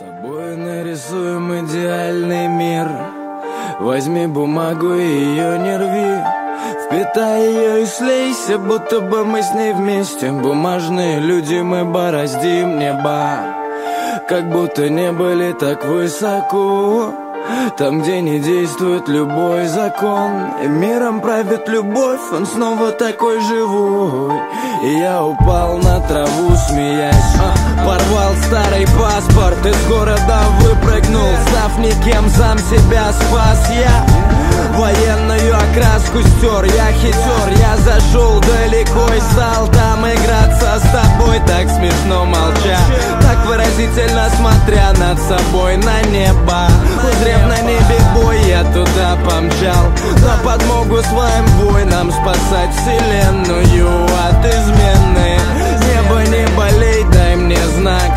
тобой нарисуем идеальный мир. Возьми бумагу и ее не рви. Впитай ее и слейся, будто бы мы с ней вместе. Бумажные люди, мы бороздим небо. Как будто не были так высоко там, где не действует любой закон миром правит любовь, он снова такой живой. И я упал на траву, смеясь. А, Порвал старый паспорт, из города выпрыгнул. Став никем, сам себя спас. Я Военную окраску стер, я хитер. Я зашел далеко и стал там играться с тобой. Так смешно молча, так выразительно смотря над собой на небо Узрев на небе бой, я туда помчал. На подмогу своим воинам спасать вселенную от измены. Небо не болей, дай мне знак.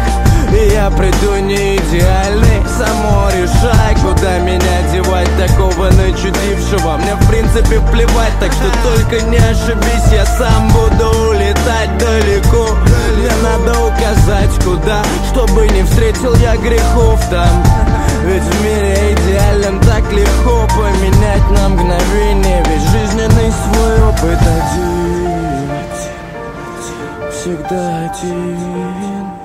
И я приду не идеальный Само решай, куда меня девать Такого начудившего? Мне в принципе плевать Так что только не ошибись. Я сам буду улетать далеко. Мне надо указать куда. Чтобы не встретил я грехов там легко Поменять на мгновение Ведь жизненный свой опыт один Всегда один